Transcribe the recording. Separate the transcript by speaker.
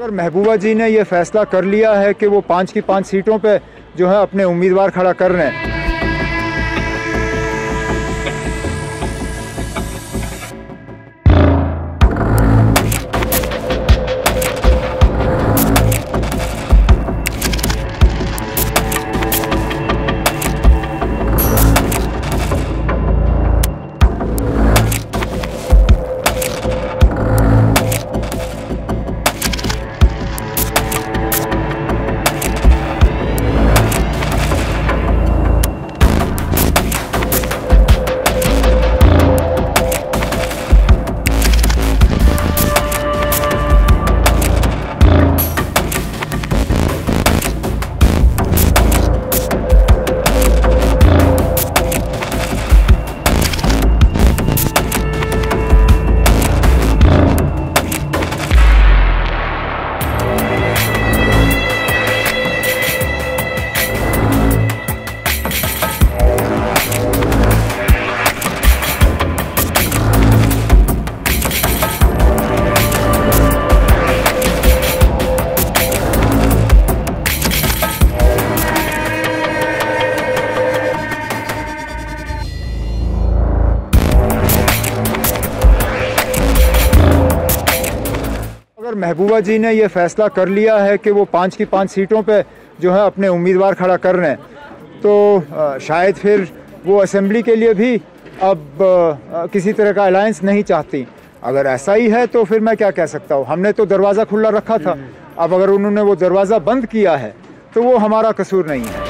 Speaker 1: अगर महबूबा जी ने यह फैसला कर लिया है कि वो पाँच की पाँच सीटों पर जो है अपने उम्मीदवार खड़ा कर रहे हैं। अगर महबूबा जी ने ये फैसला कर लिया है कि वो पाँच की पाँच सीटों पर जो है अपने उम्मीदवार खड़ा कर रहे हैं। तो शायद फिर वो असेंबली के लिए भी अब किसी तरह का अलायंस नहीं चाहती। अगर ऐसा ही है तो फिर मैं क्या कह सकता हूँ? हमने तो दरवाज़ा खुला रखा था। अब अगर उन्होंने वो दरवाज़ा बंद किया है तो वो हमारा कसूर नहीं है।